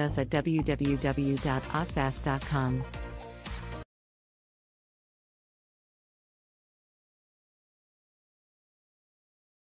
us at www.otfast.com.